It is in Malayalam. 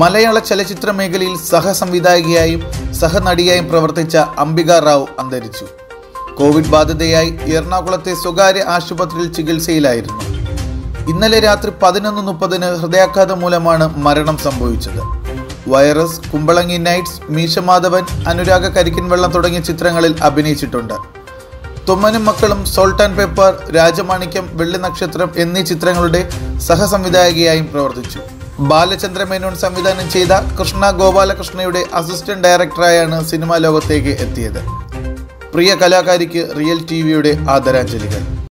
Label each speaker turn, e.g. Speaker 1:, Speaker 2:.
Speaker 1: മലയാള ചലച്ചിത്ര മേഖലയിൽ സഹസംവിധായികയായും സഹനടിയായും പ്രവർത്തിച്ച അംബിക റാവു അന്തരിച്ചു. കോവിഡ് ബാധിതയായി എറണാകുളത്തെ സ്വകാര്യ ആശുപത്രിയിൽ ചികിത്സയിലായിരുന്നു. ഇന്നലെ രാത്രി പതിനൊന്ന് മുപ്പതിന് ഹൃദയാഘാതം മൂലമാണ് മരണം സംഭവിച്ചത്. വൈറസ് കുമ്പളങ്ങി നൈറ്റ്സ് മീശമാധവൻ അനുരാഗ കരിക്കിൻ വെള്ളം തുടങ്ങിയ ചിത്രങ്ങളിൽ അഭിനയിച്ചിട്ടുണ്ട്. തുമ്മനും മക്കളും സോൾട്ട് ആൻഡ് പേപ്പർ രാജമാണിക്യം വെള്ളി നക്ഷത്രം എന്നീ ചിത്രങ്ങളുടെ സഹസംവിധായകയായും പ്രവർത്തിച്ചു. ബാലചന്ദ്ര മേനോൻ സംവിധാനം ചെയ്ത കൃഷ്ണ ഗോപാലകൃഷ്ണയുടെ അസിസ്റ്റന്റ് ഡയറക്ടറായാണ് സിനിമാ ലോകത്തേക്ക് എത്തിയത്. പ്രിയ കലാകാരിക്ക് റിയൽ ടി വിയുടെ ആദരാഞ്ജലികൾ.